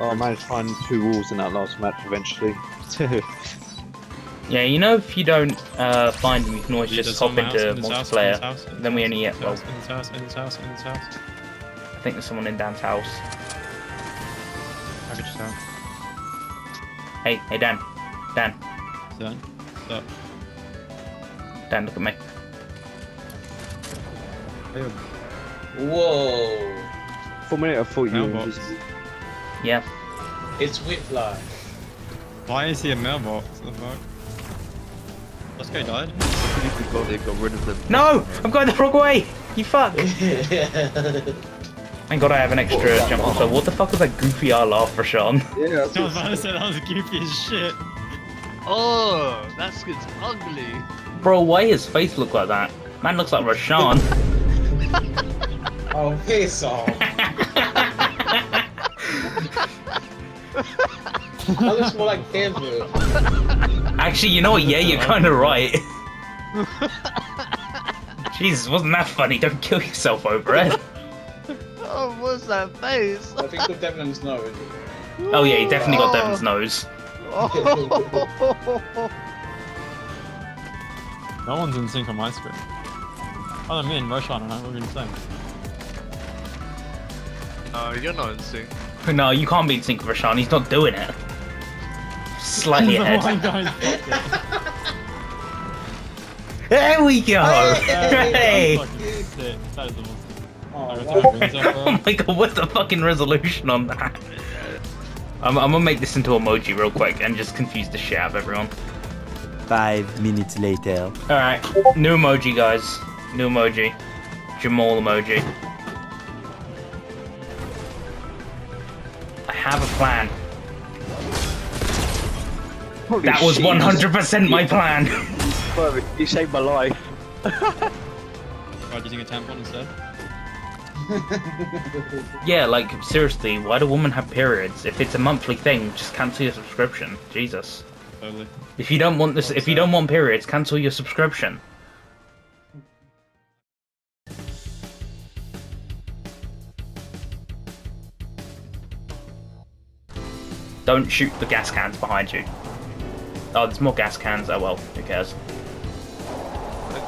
Oh, I managed to find two walls in that last match eventually. Yeah, you know, if you don't uh, find them, you can always Yeah, just hop into in this house, multiplayer. house, in Then we only get, well, house, In this house, in this house, in this house. I think there's someone in Dan's house. I could just tell. Hey, hey, Dan. Dan. Done. Stop. Dan, look at me. Whoa! For a minute, I thought you were Mailbox. invisible. Yeah. It's Whiplash. Why is he a mailbox? What the fuck? This guy died? People they got rid of them. No! I'm going the wrong way! You fuck! Thank god I have an extra jump also. What the fuck was that goofy R laugh for Sean? Yeah, I was about to say that was goofy as shit. Oh, that's skin's ugly. Bro, why his face look like that? Man looks like Roushan. oh, piss off. That looks more like Devil. Actually, you know what? Yeah, you're kind of right. Jesus, wasn't that funny? Don't kill yourself over it. Oh, what's that face? I think the Devlin's nose. Oh yeah, he definitely got Deavon's oh. nose. Oh. No one's in sync on my screen. Other than me and Roushan, and I we're in sync. No, you're not in sync. No, you can't be in sync with Roushan. He's not doing it. Slightly The one ahead. guy's. There we go. Hey. That's fucking sick. That is the most. Oh, I wow. got rings off, bro. Oh my god, what's the fucking resolution on that? I'm, I'm gonna make this into emoji real quick and just confuse the shit out of everyone. Five minutes later. Alright, new emoji, guys. New emoji. Jamal emoji. Have a plan. Holy That was 100% my plan. Perfect. You saved my life. Right, using a tampon instead? yeah, like, seriously, why do women have periods? If it's a monthly thing, just cancel your subscription. Jesus. Totally. If you don't want this, if you don't want periods, cancel your subscription. Don't shoot the gas cans behind you. Oh, there's more gas cans. Oh well, who cares?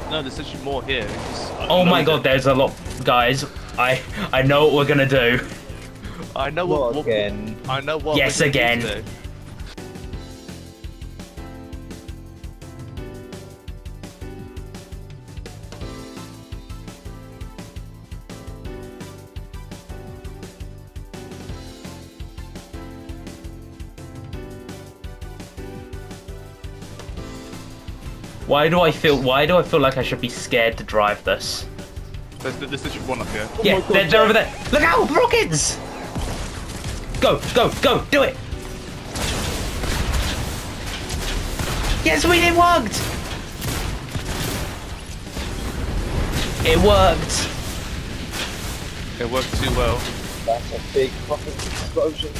No, there's actually more here. It's- I Oh my loaded. god, there's a lot, guys. I I know what we're gonna do. I know what. What what again? I know what. Yes, we're gonna do again. Why do I feel? Why do I feel like I should be scared to drive this? There's, there's literally one up here. Yeah, oh they're, they're over there. Look out, rockets! Go, go, go, do it! Yes, we it worked! It worked. It worked too well. That's a big fucking explosion.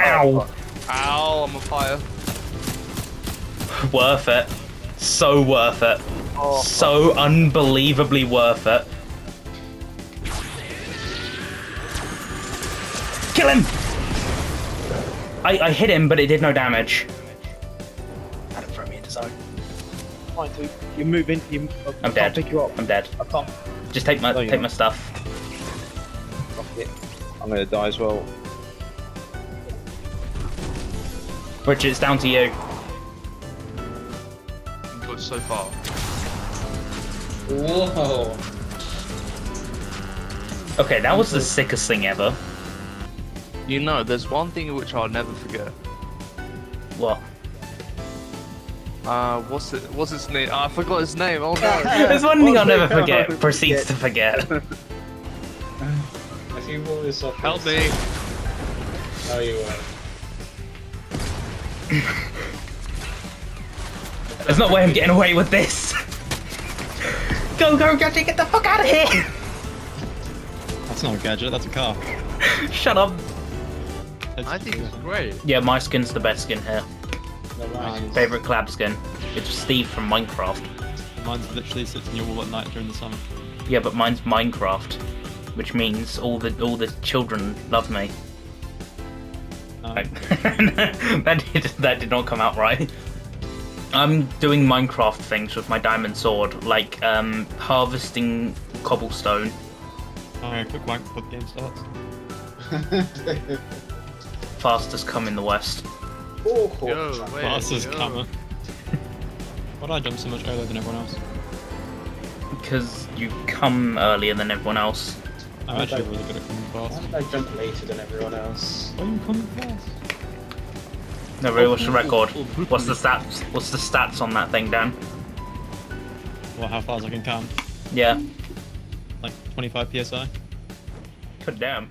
Ow! Ow, I'm on fire. Worth it. So worth it. Oh, So unbelievably worth it. Kill him! I, I hit him, but it did no damage. Adam, throw me into zone. fine, dude. You're moving. You, I uh, I'm can't dead. pick you up. I'm dead. I can't. Just take my you're take not. my stuff. Fuck it. I'm gonna die as well. Richard, it's down to you. You got so far. Whoa. Okay, that was the sickest thing ever. You know, there's one thing which I'll never forget. What? Uh, what's it? What's his name? Oh, I forgot his name. Oh no. There's one thing I'll never thing I'll forget. Proceeds forget. to forget. If you roll this off, Help me. No, you won't. There's no way I'm getting away with this. Go, go, gadget, get the fuck out of here! That's not a gadget, that's a car. Shut up. It's- I think it's great. Yeah, my skin's the best skin here. No, mine Favorite collab skin. It's Steve from Minecraft. Mine's literally sits in your wall at night during the summer. Yeah, but mine's Minecraft. which means all the all the children love me. Um, that did that did not come out right. I'm doing Minecraft things with my diamond sword, like um, harvesting cobblestone. Alright, quick wank before the game starts. Fastest come in the west. oh, oh, Yo, Jack. wait. Boss is yo. coming. Why did I jump so much earlier than everyone else? Because you come earlier than everyone else. I'm actually really good at coming Why fast. did I jump later than everyone else? Why are you coming fast? No, really, what's the record? What's the stats? What's the stats on that thing, Dan? Well, how fast I can come? Yeah. Like 25 psi? God damn.